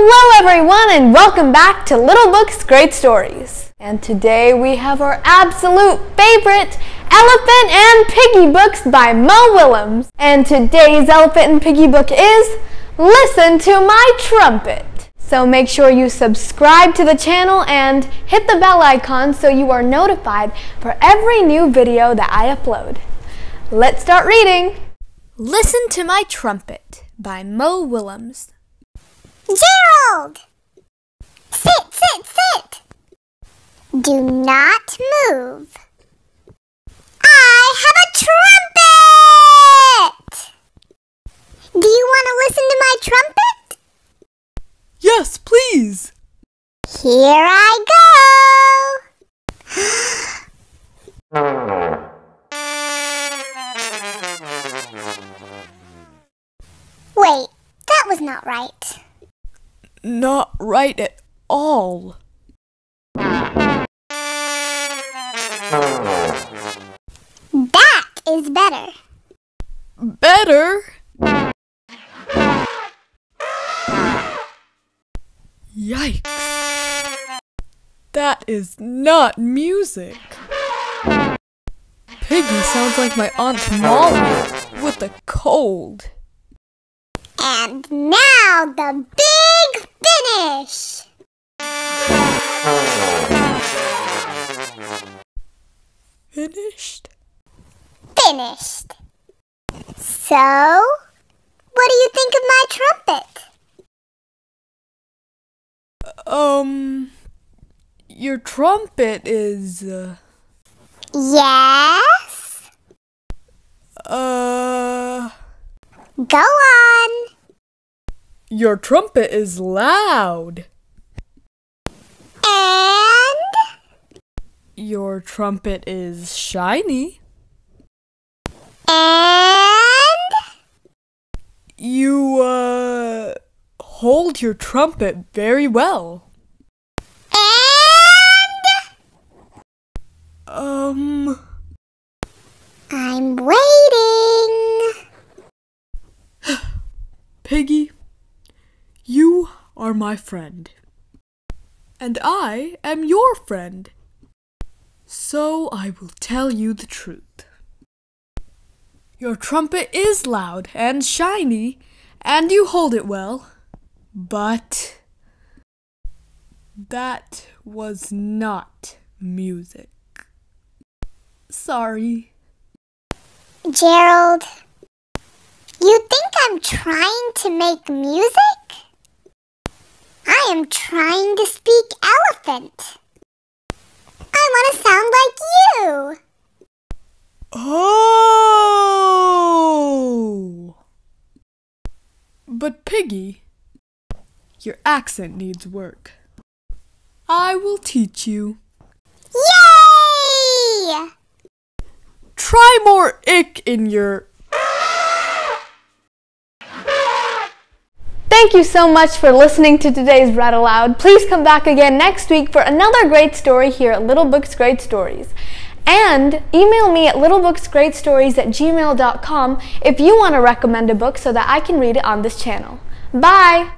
Hello everyone and welcome back to Little Books Great Stories. And today we have our absolute favorite Elephant and Piggie books by Mo Willems. And today's Elephant and Piggie book is Listen to My Trumpet. So make sure you subscribe to the channel and hit the bell icon so you are notified for every new video that I upload. Let's start reading. Listen to My Trumpet by Mo Willems. Gerald! Sit, sit, sit! Do not move. I have a trumpet! Do you want to listen to my trumpet? Yes, please. Here I go! Wait, that was not right. Not right at all. That is better. Better? Yikes. That is not music. Piggie sounds like my Aunt Molly with a cold. And now the big finish! Finished? Finished. So, what do you think of my trumpet? Um, your trumpet is, uh, Yes? uh, Go on. Your trumpet is loud. And Your trumpet is shiny. and You, uh, hold your trumpet very well. and Um, I'm waiting. Piggie, you are my friend. And I am your friend. So I will tell you the truth. Your trumpet is loud and shiny, and you hold it well. But that was not music. Sorry. Gerald, you think I'm trying to make music? I am trying to speak elephant. I want to sound like you. Oh! But Piggie, your accent needs work. I will teach you. Yay! Try more ick in your. Thank you so much for listening to today's Read Aloud. Please come back again next week for another great story here at Little Books Great Stories. And email me at littlebooksgreatstories at gmail.com if you want to recommend a book so that I can read it on this channel. Bye!